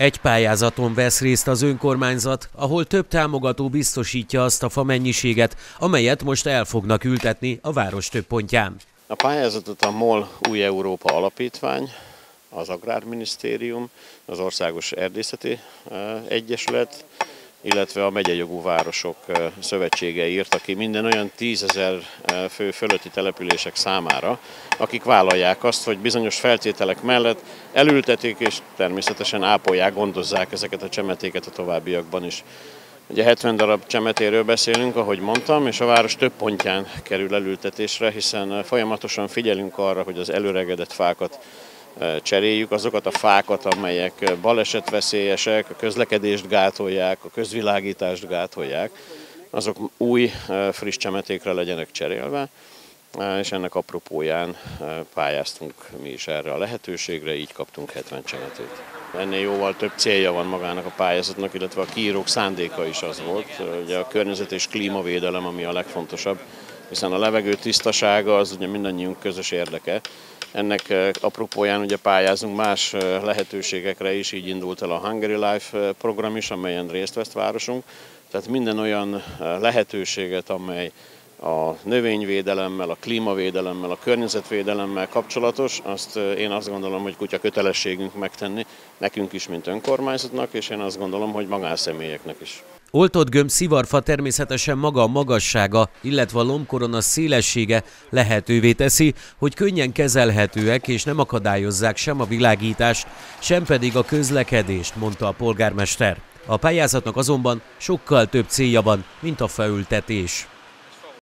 Egy pályázaton vesz részt az önkormányzat, ahol több támogató biztosítja azt a fa mennyiséget, amelyet most el fognak ültetni a város több pontján. A pályázatot a MOL Új Európa Alapítvány, az Agrárminisztérium, az Országos Erdészeti Egyesület, illetve a megyejogú városok szövetsége írta ki minden olyan tízezer fő fölötti települések számára, akik vállalják azt, hogy bizonyos feltételek mellett elültetik és természetesen ápolják, gondozzák ezeket a csemetéket a továbbiakban is. Ugye 70 darab csemetéről beszélünk, ahogy mondtam, és a város több pontján kerül elültetésre, hiszen folyamatosan figyelünk arra, hogy az előregedett fákat cseréljük azokat a fákat, amelyek balesetveszélyesek, a közlekedést gátolják, a közvilágítást gátolják, azok új, friss csemetékre legyenek cserélve, és ennek apropóján pályáztunk mi is erre a lehetőségre, így kaptunk 70 csemetét. Ennél jóval több célja van magának a pályázatnak, illetve a kiírók szándéka is az volt. Ugye a környezet és klímavédelem, ami a legfontosabb, hiszen a levegő tisztasága az ugye mindannyiunk közös érdeke, ennek apropóján ugye pályázunk más lehetőségekre is, így indult el a Hungary Life program is, amelyen részt vesz városunk. Tehát minden olyan lehetőséget, amely a növényvédelemmel, a klímavédelemmel, a környezetvédelemmel kapcsolatos, azt én azt gondolom, hogy kutya kötelességünk megtenni, nekünk is, mint önkormányzatnak, és én azt gondolom, hogy magánszemélyeknek is. Oltott gömb szivarfa természetesen maga a magassága, illetve a lombkorona szélessége lehetővé teszi, hogy könnyen kezelhetőek és nem akadályozzák sem a világítást, sem pedig a közlekedést, mondta a polgármester. A pályázatnak azonban sokkal több célja van, mint a felültetés.